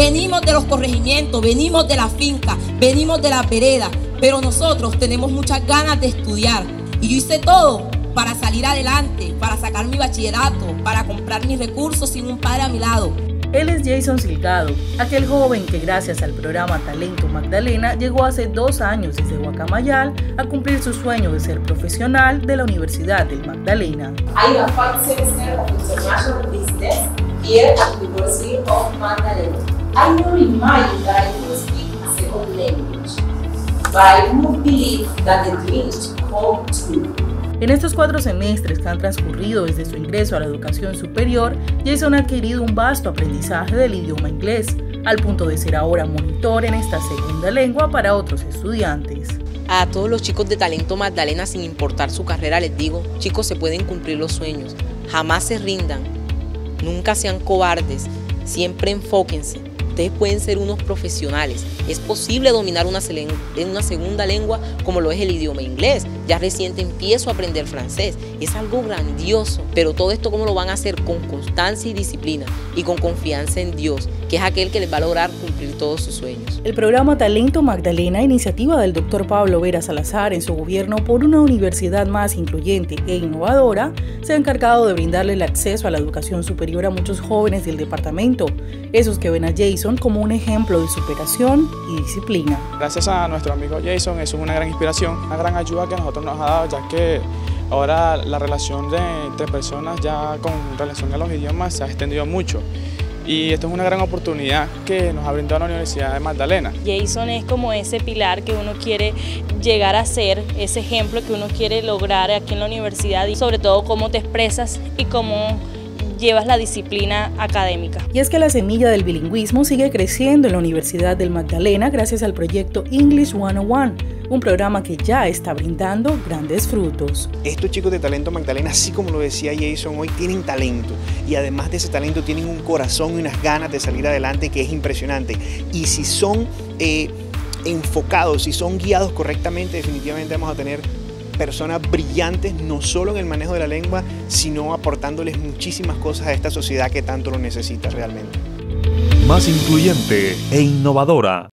Venimos de los corregimientos, venimos de la finca, venimos de la vereda, pero nosotros tenemos muchas ganas de estudiar. Y yo hice todo para salir adelante, para sacar mi bachillerato, para comprar mis recursos sin un padre a mi lado. Él es Jason Silgado, aquel joven que gracias al programa Talento Magdalena llegó hace dos años desde Guacamayal a cumplir su sueño de ser profesional de la Universidad del Magdalena. I am a semester of international business here at the University of Magdalena. I never imagined that I speak a second language, but I would believe that the dreams come true. En estos cuatro semestres que han transcurrido desde su ingreso a la educación superior, Jason ha adquirido un vasto aprendizaje del idioma inglés, al punto de ser ahora monitor en esta segunda lengua para otros estudiantes. A todos los chicos de Talento Magdalena, sin importar su carrera, les digo, chicos, se pueden cumplir los sueños. Jamás se rindan, nunca sean cobardes, siempre enfóquense ustedes pueden ser unos profesionales. Es posible dominar una, una segunda lengua como lo es el idioma inglés. Ya reciente empiezo a aprender francés. Es algo grandioso, pero todo esto cómo lo van a hacer con constancia y disciplina y con confianza en Dios, que es aquel que les va a lograr cumplir todos sus sueños. El programa Talento Magdalena, iniciativa del doctor Pablo Vera Salazar en su gobierno por una universidad más incluyente e innovadora, se ha encargado de brindarle el acceso a la educación superior a muchos jóvenes del departamento, esos que ven a Jason como un ejemplo de superación y disciplina. Gracias a nuestro amigo Jason, eso es una gran inspiración, una gran ayuda que nosotros nos ha dado, ya que ahora la relación de, entre personas ya con relación a los idiomas se ha extendido mucho y esto es una gran oportunidad que nos ha brindado la Universidad de Magdalena. Jason es como ese pilar que uno quiere llegar a ser, ese ejemplo que uno quiere lograr aquí en la universidad y sobre todo cómo te expresas y cómo llevas la disciplina académica. Y es que la semilla del bilingüismo sigue creciendo en la Universidad del Magdalena gracias al proyecto English 101, un programa que ya está brindando grandes frutos. Estos chicos de Talento Magdalena, así como lo decía Jason, hoy tienen talento y además de ese talento tienen un corazón y unas ganas de salir adelante que es impresionante. Y si son... Eh, enfocados, si son guiados correctamente, definitivamente vamos a tener personas brillantes, no solo en el manejo de la lengua, sino aportándoles muchísimas cosas a esta sociedad que tanto lo necesita realmente. Más incluyente e innovadora.